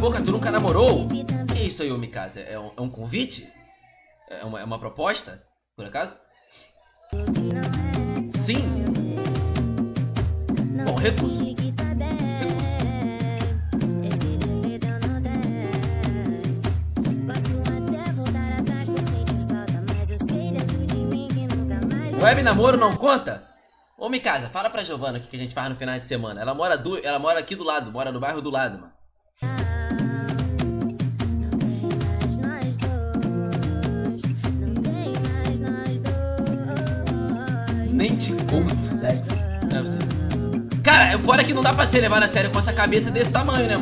boca, tu nunca namorou? Que isso aí, Mikasa? É um, é um convite? É uma, é uma proposta? Por acaso? Sim? Bom, recuso. Recuso. Web namoro não conta? Ô Mikasa, fala pra Giovana o que, que a gente faz no final de semana. Ela mora, do, ela mora aqui do lado, mora no bairro do lado, mano. Nem te conto. Cara, fora que não dá pra ser levado a sério com essa cabeça desse tamanho, né, mano?